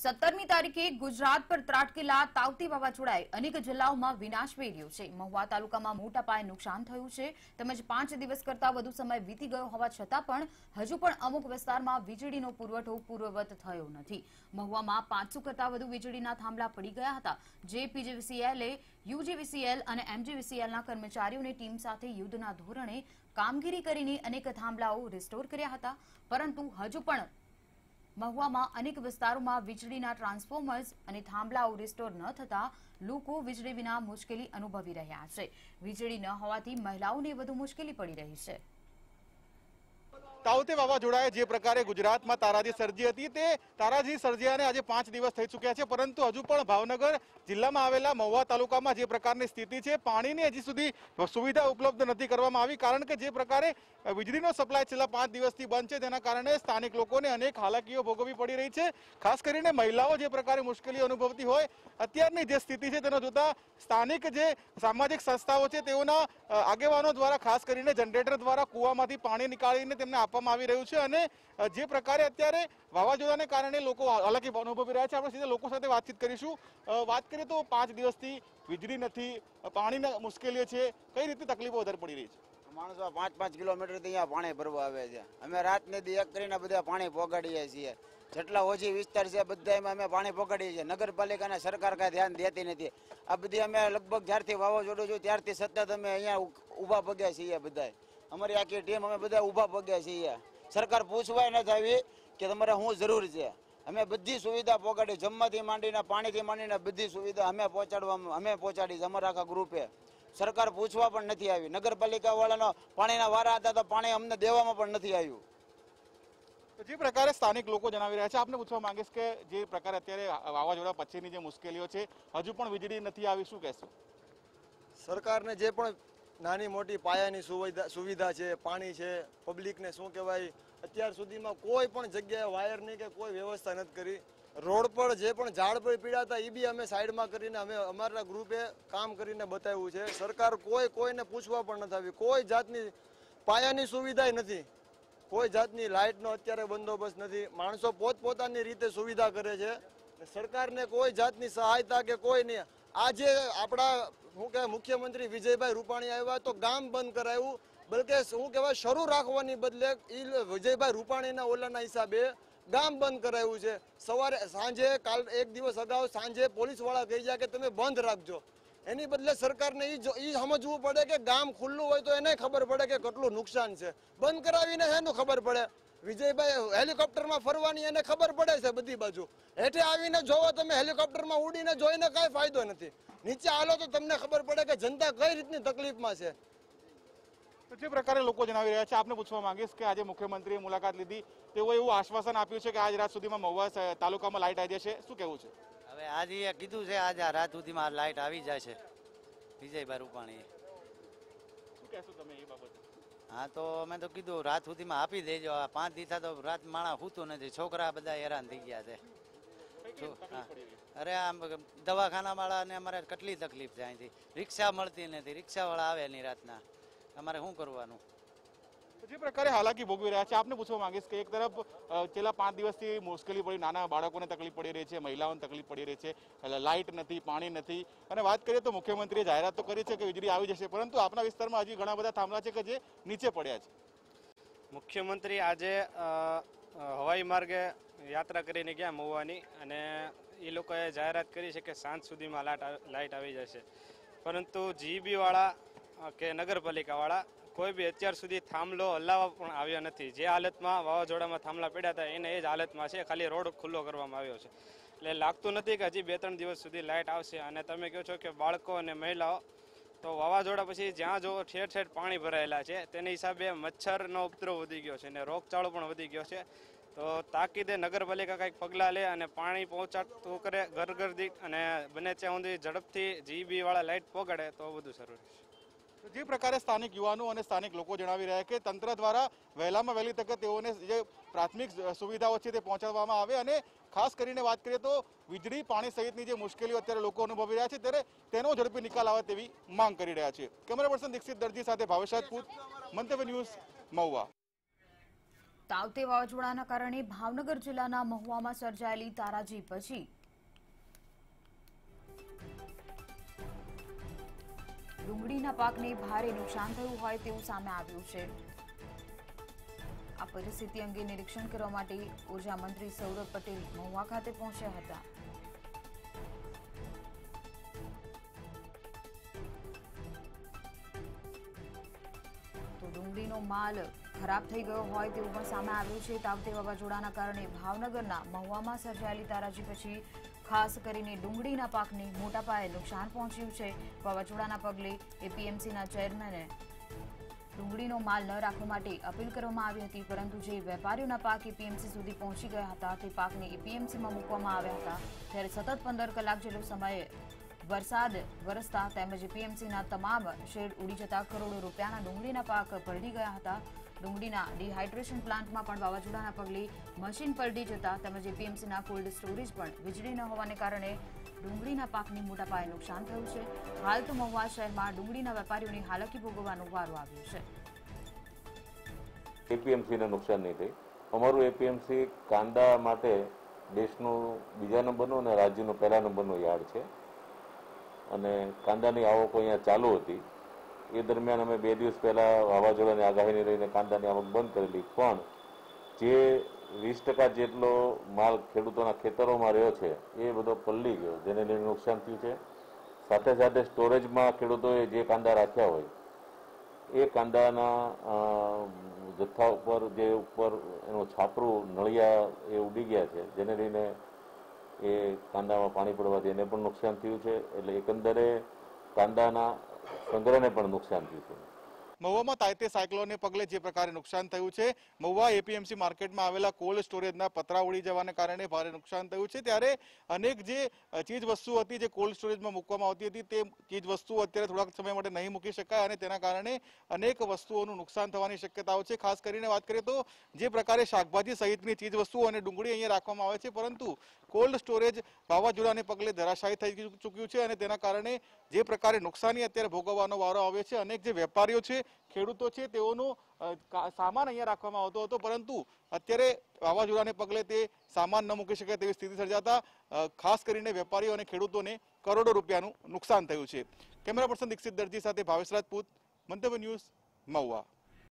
સત્તરમી તારીખે ગુજરાત પર ત્રાટકેલા તાવતી વાવાઝોડાએ અનેક જિલ્લાઓમાં વિનાશ વેર્યો છે. મહુવા તાલુકામાં મોટા પાયે નુકસાન થયું છે. તેમજ પાંચ દિવસ કરતા વધુ સમય વીતી ગયો હોવા છતાં પણ હજુ પણ અમુક વિસ્તારમાં વીજળીનો પુરવઠો પૂર્વવત થયો નથી. મહુવામાં પાંચસો કરતા વધુ વીજળીના થાંભલા પડી ગયા હતા. જે પીજીવીસીએલએ યુજીવીસીએલ અને એમજીવીસીએલના કર્મચારીઓની ટીમ સાથે યુદ્ધના ધોરણે કામગીરી કરીને અનેક થાંભલાઓ રિસ્ટોર કર્યા હતા. પરંતુ હજુ પણ મહુવામાં અનેક વિસ્તારોમાં વીજળીના ટ્રાન્સફોર્મર્સ અને થાંભલાઓ રિસ્ટોર ન થતા લોકો વીજળી વિના મુશ્કેલી અનુભવી રહ્યા છે. વીજળી ન હોવાથી મહિલાઓને વધુ મુશ્કેલી પડી રહી છે. તાવતે વાવાઝોડાએ જે પ્રકારે ગુજરાતમાં તારાજી સર્જી હતી તે તારાજી સર્જ્યાને આજે પાંચ દિવસ થઈ ચૂક્યા છે, પરંતુ હજુ પણ ભાવનગર જિલ્લામાં આવેલા મહુવા તાલુકામાં જે પ્રકારની સ્થિતિ છે, પાણીની હજી સુધી સુવિધા ઉપલબ્ધ નથી કરવામાં આવી, કારણ કે જે પ્રકારે વીજળીનો સપ્લાય છેલ્લા પાંચ દિવસથી બંધ છે તેના કારણે સ્થાનિક લોકોને અનેક હાલાકીઓ ભોગવવી પડી રહી છે. ખાસ કરીને મહિલાઓ જે પ્રકારે મુશ્કેલી અનુભવતી હોય, અત્યારની જે સ્થિતિ છે તેનો જોતા સ્થાનિક જે સામાજિક સંસ્થાઓ છે, તેઓના આગેવાનો દ્વારા ખાસ કરીને જનરેટર દ્વારા કૂવામાંથી પાણી નીકાળીને તેમને આપવામાં આવી રહ્યું છે અને જે પ્રકારે અત્યારે વાવાઝોડાને કારણે લોકો હાલાકી અનુભવી રહ્યા છે. આપણે સીધા લોકો સાથે વાતચીત કરીશું. વાત કરીએ તો પાંચ દિવસથી વીજળી નથી પાણીના મુશ્કેલીઓ છે. કઈ રીતે તકલીફો વધારે પડી રહી છે? માણસો પાંચ પાંચ કિલોમીટરથી અહીંયા પાણી ભરવા આવે છે. અમે રાતને દી એક કરીને બધા પાણી પોગાડીએ છીએ. જેટલા ઓછી વિસ્તાર છે બધામાં અમે પાણી પોગાડીએ છીએ. નગરપાલિકાને સરકાર કાંઈ ધ્યાન દેતી નથી. આ બધી અમે લગભગ જ્યારથી વાવાઝોડું છું ત્યારથી સતત અમે અહીંયા ઊભા પગ્યા છીએ બધાય. અમારી આખી ટીમ અમે બધા ઊભા પગ્યા છીએ. સરકાર પૂછવાય નથી આવી કે તમારે શું જરૂર છે. અમે બધી સુવિધા પહોંચાડી જમવાથી માંડીને પાણીથી માંડીને બધી સુવિધા અમે પહોંચાડવા અમે પહોંચાડી છે અમારા આખા ગ્રુપે સરકાર પૂછવા પણ નથી આવી. નગરપાલિકા વાળાનો પાણીના વારા હતા તો પાણી અમને દેવામાં પણ નથી આવ્યું. તો જે પ્રકારે સ્થાનિક લોકો જણાવી રહ્યા છે આપને પૂછવા માંગીશ કે જે પ્રકારે અત્યારે વાવાઝોડા પછીની જે મુશ્કેલીઓ છે હજુ પણ વીજળી નથી આવી શું કહેશો? સરકારને જે પણ નાની મોટી પાયાની સુવિધા સુવિધા છે, પાણી છે પબ્લિકને શું કહેવાય? અત્યાર સુધીમાં કોઈ પણ જગ્યાએ વાયરની કે કોઈ વ્યવસ્થા નથી કરી. રોડ પર જે પણ ઝાડ પર પીડા હતા એ બી અમે સાઈડમાં કરીને અમે અમારા ગ્રુપે કામ કરીને બતાવ્યું છે. સરકાર કોઈ કોઈને પૂછવા પણ નથી આવી. કોઈ જાતની પાયાની સુવિધા નથી. કોઈ જાતની લાઇટનો અત્યારે બંદોબસ્ત નથી. માણસો પોતપોતાની રીતે સુવિધા કરે છે. સરકારને કોઈ જાતની સહાયતા કે કોઈ નહીં. આજે આપણા શું કહેવાય, મુખ્યમંત્રી વિજયભાઈ રૂપાણી આવ્યા તો ગામ બંધ કરાવ્યું બલકે શું કહેવાય, શરૂ રાખવાની બદલે ઈ વિજયભાઈ રૂપાણીના ઓલાના હિસાબે ગામ બંધ કરાવ્યું છે. સવારે સાંજે, કાલ એક દિવસ અગાઉ સાંજે પોલીસવાળા કહી જાય કે તમે બંધ રાખજો. એની બદલે સરકારને એ જો- એ સમજવું પડે કે ગામ ખુલ્લું હોય તો એને ખબર પડે કે કેટલું નુકસાન છે. બંધ કરાવીને એનું ખબર પડે. વિજયભાઈ હેલિકોપ્ટરમાં ફરવાની એને ખબર પડે છે બધી બાજુ. હેઠે આવીને જોવો તમે હેલિકોપ્ટરમાં ઉડીને જોઈને કાંઈ ફાયદો નથી. નીચે હાલો તો તમને ખબર પડે કે જનતા કઈ રીતની તકલીફમાં છે. તો જે પ્રકારે લોકો જણાવી રહ્યા છે? આપને પૂછવા માંગીશ કે આજે મુખ્યમંત્રીએ મુલાકાત લીધી. તેઓ એવું આશ્વાસન આપ્યું છે કે આજ રાત સુધીમાં મહુવા તાલુકામાં લાઇટ આવી જશે. શું કહેવું છે? હવે આજે એ કીધું છે આજે આ રાત સુધીમાં લાઇટ આવી જાય છે વિજયભાઈ રૂપાણીએ. શું કહેશો તમે એ બાબતે? હા તો અમે તો કીધું રાત સુધીમાં આપી દેજો. આ પાંચ દિવસ તો રાત માણા સૂતું નથી. છોકરા બધા હેરાન થઈ ગયા છે? અરે આમ દવાખાના વાળાને અમારે કેટલી તકલીફ છે અહીંથી. રિક્ષા મળતી નથી. રિક્ષા વાળા આવે નહીં રાતના. અમારે શું કરવાનું? જે પ્રકારે હાલાકી ભોગવી રહ્યા છે, આપને પૂછવા માંગીશ કે એક તરફ છેલ્લા પાંચ દિવસથી મુશ્કેલી પડી, નાના બાળકોને તકલીફ પડી રહી છે, મહિલાઓને તકલીફ પડી રહી છે લાઇટ નથી, પાણી નથી. અને વાત કરીએ તો મુખ્યમંત્રીએ જાહેરાત તો કરી છે કે વીજળી આવી જશે, પરંતુ આપણા વિસ્તારમાં હજી ઘણા બધા થાંભલા છે કે જે નીચે પડ્યા છે? મુખ્યમંત્રી આજે હવાઈ માર્ગે યાત્રા કરીને ગયા મહુવાની અને એ લોકોએ જાહેરાત કરી છે કે સાંજ સુધીમાં લાઇટ લાઇટ આવી જશે. પરંતુ જીબીવાળા કે નગરપાલિકાવાળા કોઈ બી અત્યાર સુધી થાંભલો હલાવવા પણ આવ્યા નથી. જે હાલતમાં વાવાઝોડામાં થાંભલા પડ્યા હતા, એને એ જ હાલતમાં છે. ખાલી રોડ ખુલ્લો કરવામાં આવ્યો છે. એટલે લાગતું નથી કે હજી બે ત્રણ દિવસ સુધી લાઇટ આવશે. અને તમે કહો છો કે બાળકો અને મહિલાઓ, તો વાવાઝોડા પછી જ્યાં જો ઠેર ઠેર પાણી ભરાયેલા છે. તેની હિસાબે મચ્છરનો ઉપદ્રવ વધી ગયો છે અને રોગચાળો પણ વધી ગયો છે. તો તાકીદે નગરપાલિકા કંઈક પગલાં લે અને પાણી પહોંચાડતું કરે ઘર ઘર અને બને ત્યાં સુધી ઝડપથી જીબીવાળા લાઇટ પહોંચાડે તો બધું સારું રહેશે. તો જે પ્રકારે સ્થાનિક યુવાનો અને સ્થાનિક લોકો જણાવી રહ્યા કે તંત્ર દ્વારા વહેલામાં વહેલી તકે તેઓને જે પ્રાથમિક સુવિધાઓ છે તે પહોંચાડવામાં આવે અને ખાસ કરીને વાત કરીએ તો વીજળી, પાણી સહિતની જે મુશ્કેલીઓ અત્યારે લોકો અનુભવી રહ્યા છે, ત્યારે તેનો ઝડપી નિકાલ આવે તેવી માંગ કરી રહ્યા છે. કેમેરા પર્સન દીક્ષિત દરજી સાથે ભાવેશ રાજપૂત મંતવ્ય ન્યૂઝ મહુવા. તાવતે વાવાઝોડાના કારણે ભાવનગર જિલ્લાના મહુવામાં સર્જાયેલી તારાજી પછી ડુંગળીના પાકને ભારે નુકસાન થયું હોય તેવું સામે આવ્યું છે. આ પરિસ્થિતિ અંગે નિરીક્ષણ કરવા માટે ઊર્જા મંત્રી સૌરભ પટેલ મહુવા ખાતે પહોંચ્યા હતા. તો ડુંગળીનો માલ ખરાબ થઈ ગયો હોય તેવું પણ સામે આવ્યું છે. તાવતે વાવાઝોડાના કારણે ભાવનગરના મહુવામાં સર્જાયેલી તારાજી પછી ખાસ કરીને ડુંગળીના પાકને મોટા પાયે નુકસાન પહોંચ્યું છે. વાવાઝોડાના પગલે એપીએમસીના ચેરમેને ડુંગળીનો માલ ન રાખવા માટે અપીલ કરવામાં આવી હતી, પરંતુ જે વેપારીઓના પાક એપીએમસી સુધી પહોંચી ગયા હતા, તે પાકને એપીએમસીમાં મૂકવામાં આવ્યા હતા. ત્યારે સતત પંદર કલાક જેટલો સમય વરસાદ વરસતા તેમજ પીએમસીના તમામ શેડ ઉડી જતા કરોડો રૂપિયાના ડુંગળીના પાક પલટી ગયા હતા. ડુંગળીના ડિહાઇડ્રેશન પ્લાન્ટમાં પણ વાવાઝોડાના પગલે મશીન પલટી જતા તેમજ એપીએમસીના કોલ્ડ સ્ટોરેજ પણ વીજળી ન હોવાને કારણે ડુંગળીના પાકને મોટા પાયે નુકસાન થયું છે. હાલ તો મહુવા શહેરમાં ડુંગળીના વેપારીઓની હાલકી ભોગવવાનો વારો આવ્યો છે. એપીએમસીને નુકસાન નહીં થઈ. અમારું એપીએમસી કાંદા માટે દેશનું બીજા નંબરનું અને રાજ્યનું પહેલા નંબરનું યાર્ડ છે. અને કાંદાની આવકો અહીંયા ચાલુ હતી. એ દરમિયાન અમે બે દિવસ પહેલા વાવાઝોડાની આગાહીને લઈને કાંદાની આવક બંધ કરેલી. પણ જે વીસ ટકા જેટલો માલ ખેડૂતોના ખેતરોમાં રહ્યો છે, એ બધો પલળી ગયો, જેને લઈને નુકસાન થયું છે. સાથે સાથે સ્ટોરેજમાં ખેડૂતોએ જે કાંદા રાખ્યા હોય, એ કાંદાના જથ્થા ઉપર, જે ઉપર એનું છાપરું નળિયા એ ઉડી ગયા છે, જેને લઈને એ કાંદામાં પાણી પડવાથી એને પણ નુકસાન થયું છે. એટલે એકંદરે કાંદાના સંગ્રહને પણ નુકસાન થયું છે મહુવામાં તાયતે સાયક્લોનને પગલે જે પ્રકારે નુકસાન થયું છે, મહુવા એપીએમસી માર્કેટમાં આવેલા કોલ્ડ સ્ટોરેજના પતરા ઉડી જવાને કારણે ભારે નુકસાન થયું છે. ત્યારે અનેક જે ચીજ વસ્તુ હતી જે કોલ્ડ સ્ટોરેજમાં મૂકવામાં આવતી હતી, તે ચીજ વસ્તુઓ અત્યારે થોડાક સમય માટે નહીં મૂકી શકાય અને તેના કારણે અનેક વસ્તુઓનું નુકસાન થવાની શક્યતાઓ છે. ખાસ કરીને વાત કરીએ તો જે પ્રકારે શાકભાજી સહિતની ચીજ વસ્તુઓ અને ડુંગળી અહીંયા રાખવામાં આવે છે, પરંતુ કોલ્ડ સ્ટોરેજ વાવાઝોડાને પગલે ધરાશાયી થઈ ચૂક્યું છે અને તેના કારણે જે પ્રકારે નુકસાની અત્યારે ભોગવવાનો વારો આવ્યો છે, અનેક જે વેપારીઓ છે ખેડૂતો છે, તેઓનો સામાન અહીંયા રાખવામાં આવતો હતો, પરંતુ અત્યારે વાવાઝોડાને પગલે તે સામાન ન મૂકી શકે તેવી સ્થિતિ સર્જાતા ખાસ કરીને વેપારીઓ અને ખેડૂતોને કરોડો રૂપિયાનું નુકસાન થયું છે. કેમેરા પર્સન દીક્ષિત દરજી સાથે ભાવેશ રાજપૂત, મંતવ્ય ન્યૂઝ મહુવા.